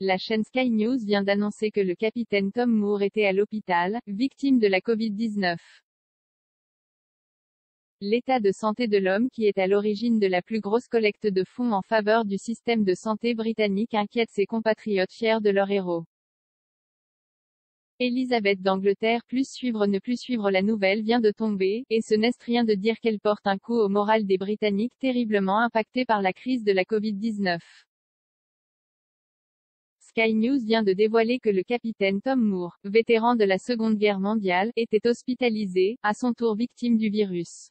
La chaîne Sky News vient d'annoncer que le capitaine Tom Moore était à l'hôpital, victime de la Covid-19. L'état de santé de l'homme qui est à l'origine de la plus grosse collecte de fonds en faveur du système de santé britannique inquiète ses compatriotes fiers de leur héros. Elisabeth d'Angleterre plus suivre ne plus suivre la nouvelle vient de tomber, et ce n'est rien de dire qu'elle porte un coup au moral des Britanniques terriblement impactés par la crise de la Covid-19. Sky News vient de dévoiler que le capitaine Tom Moore, vétéran de la Seconde Guerre mondiale, était hospitalisé, à son tour victime du virus.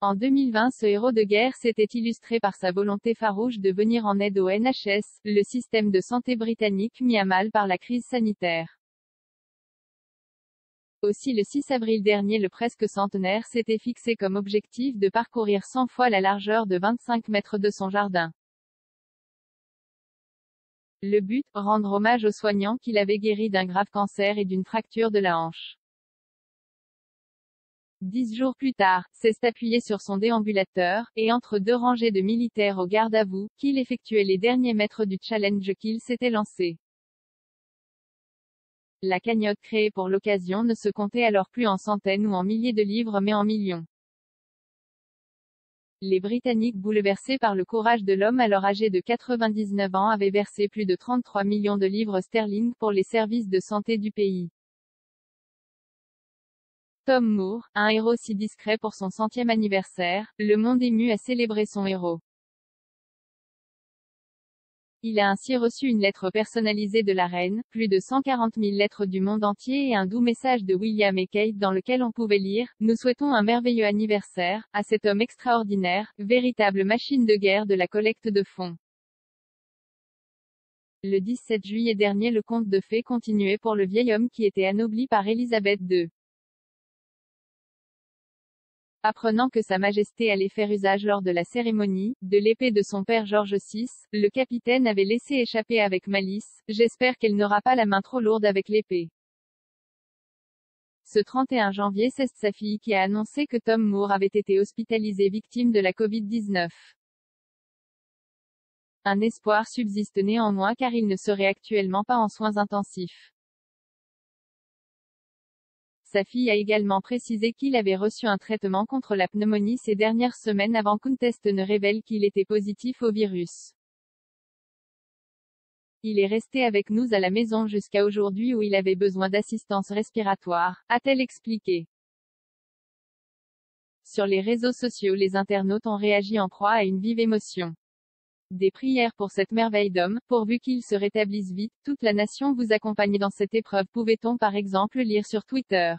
En 2020 ce héros de guerre s'était illustré par sa volonté farouche de venir en aide au NHS, le système de santé britannique mis à mal par la crise sanitaire. Aussi le 6 avril dernier le presque centenaire s'était fixé comme objectif de parcourir 100 fois la largeur de 25 mètres de son jardin. Le but, rendre hommage aux soignants qu'il avait guéri d'un grave cancer et d'une fracture de la hanche. Dix jours plus tard, c'est appuyé sur son déambulateur, et entre deux rangées de militaires au garde à vous, qu'il effectuait les derniers mètres du challenge qu'il s'était lancé. La cagnotte créée pour l'occasion ne se comptait alors plus en centaines ou en milliers de livres mais en millions. Les Britanniques bouleversés par le courage de l'homme alors âgé de 99 ans avaient versé plus de 33 millions de livres sterling pour les services de santé du pays. Tom Moore, un héros si discret pour son centième anniversaire, le monde ému a célébré son héros. Il a ainsi reçu une lettre personnalisée de la reine, plus de 140 000 lettres du monde entier et un doux message de William et Kate dans lequel on pouvait lire « Nous souhaitons un merveilleux anniversaire, à cet homme extraordinaire, véritable machine de guerre de la collecte de fonds ». Le 17 juillet dernier le conte de fées continuait pour le vieil homme qui était anobli par Élisabeth II. Apprenant que Sa Majesté allait faire usage lors de la cérémonie, de l'épée de son père George VI, le capitaine avait laissé échapper avec malice, j'espère qu'elle n'aura pas la main trop lourde avec l'épée. Ce 31 janvier c'est sa fille qui a annoncé que Tom Moore avait été hospitalisé victime de la Covid-19. Un espoir subsiste néanmoins car il ne serait actuellement pas en soins intensifs. Sa fille a également précisé qu'il avait reçu un traitement contre la pneumonie ces dernières semaines avant qu'un test ne révèle qu'il était positif au virus. Il est resté avec nous à la maison jusqu'à aujourd'hui où il avait besoin d'assistance respiratoire, a-t-elle expliqué. Sur les réseaux sociaux les internautes ont réagi en proie à une vive émotion. Des prières pour cette merveille d'homme, pourvu qu'il se rétablisse vite, toute la nation vous accompagne dans cette épreuve pouvait-on par exemple lire sur Twitter?